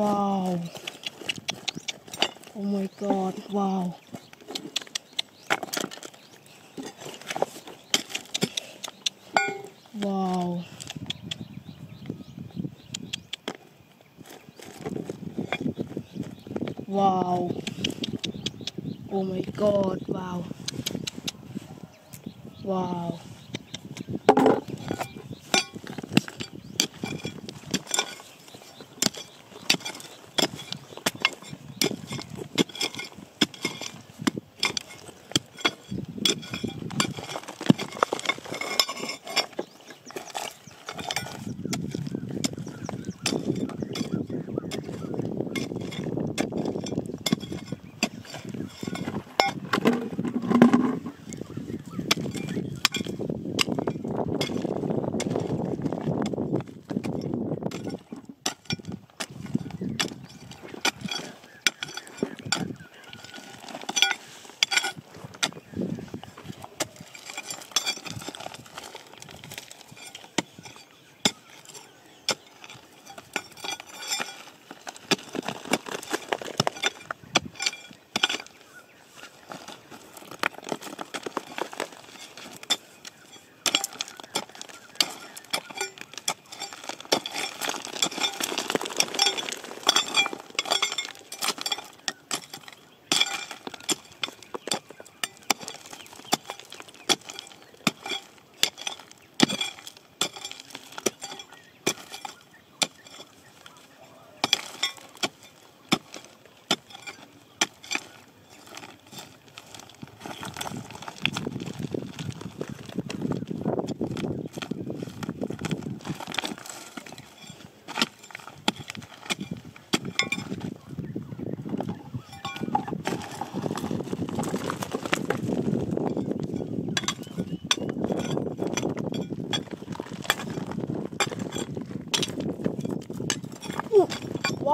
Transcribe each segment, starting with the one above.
Wow. Oh my god. Wow. Wow. Wow. Oh my god. Wow. Wow.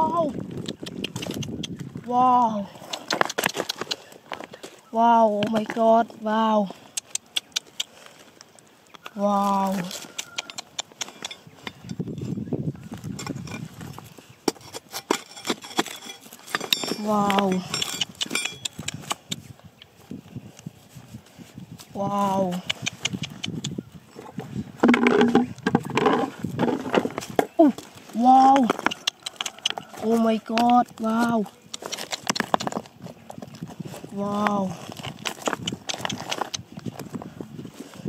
Wow. Wow. Wow. Oh my god. Wow. Wow. Wow. Wow. My god, wow. Wow.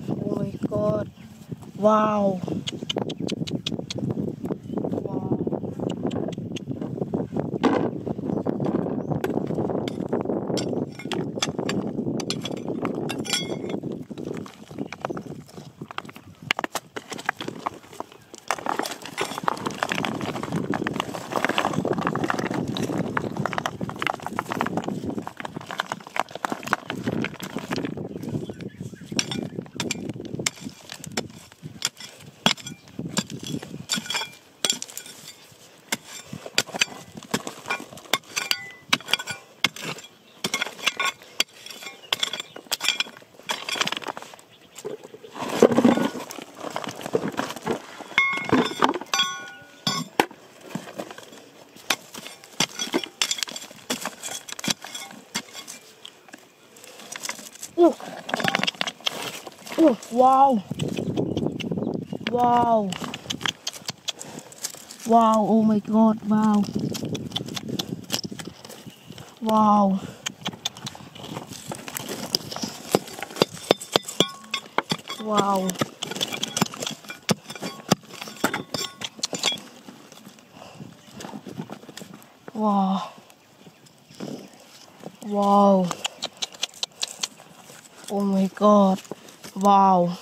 Oh my god. Wow. Wow. Oh. Oh, wow. Wow. Wow, oh my god, wow. Wow. Wow. Wow. Wow. Oh my god. Wow.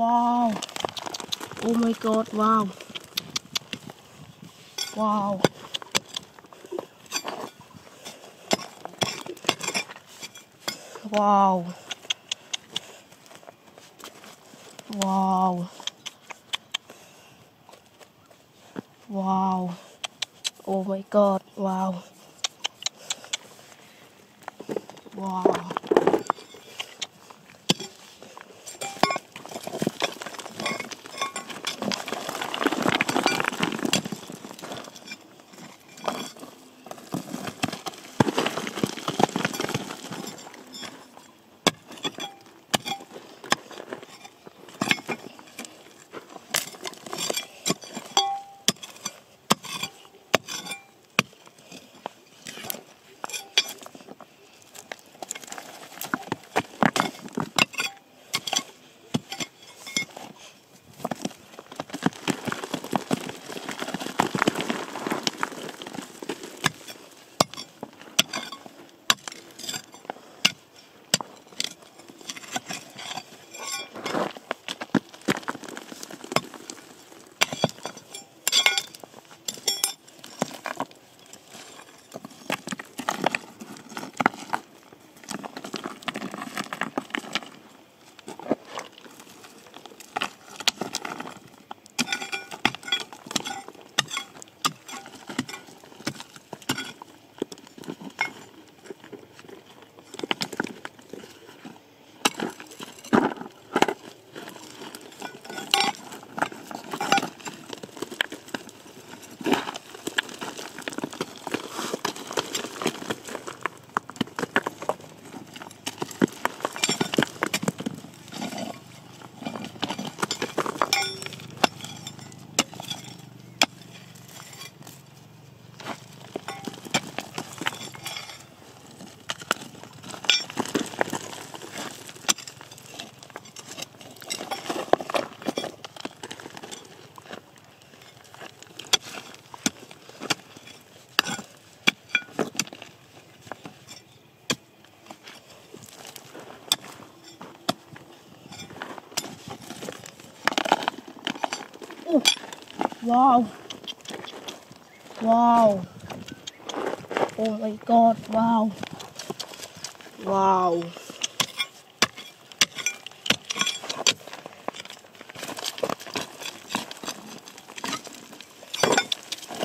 Wow. Oh my god wow. Wow. Wow. Wow. Wow. Oh my god wow. Wow. Wow. Wow. Oh my god wow. Wow.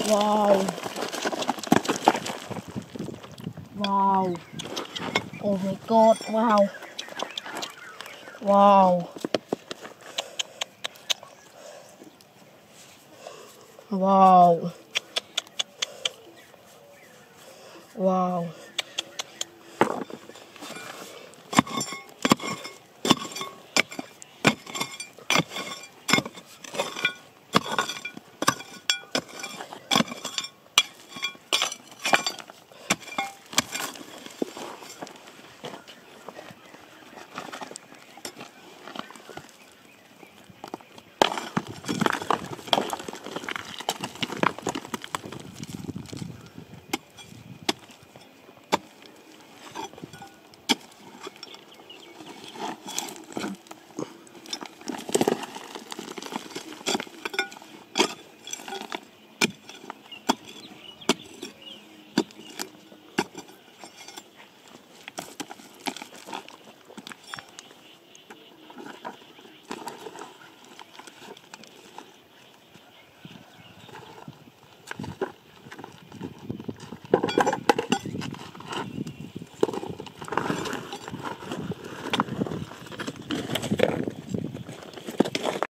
Wow. Wow. Oh my god wow. Wow wow. Wow